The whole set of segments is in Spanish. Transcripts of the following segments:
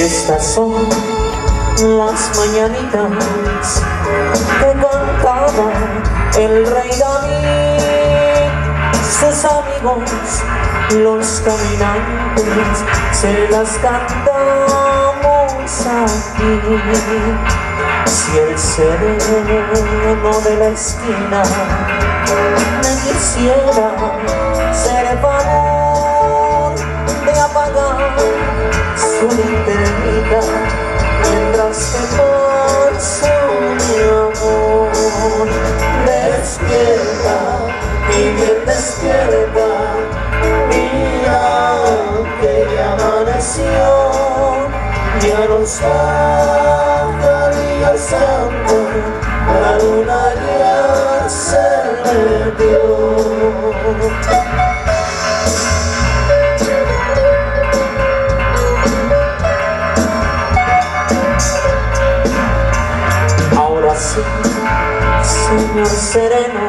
Estas son las mañanitas que cantaba el rey David. Sus amigos, los caminantes, se las cantamos aquí. Si el sereno de la esquina me quisiera ya no está día santo la luna ya se metió Señor sereno,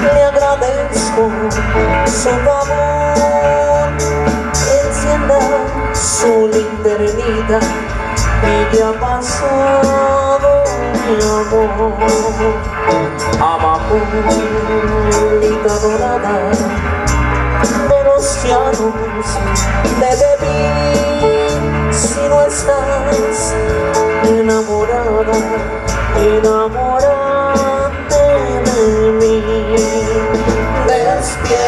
le agradezco su favor. Encienda su linternita y ya pasado mi amor. Amapulita dorada de los llanos de vivir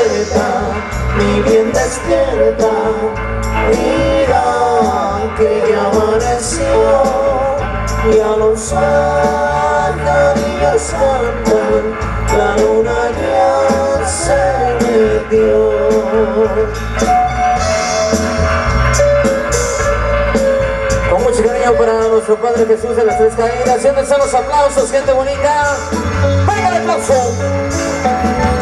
Mi bien despierta, mira que ya amaneció, ya los días cantan, la luna ya se metió. Con mucho cariño para nuestro Padre Jesús de las Tres Caídas. ¿Dónde están los aplausos, gente bonita? ¡Venga el aplauso!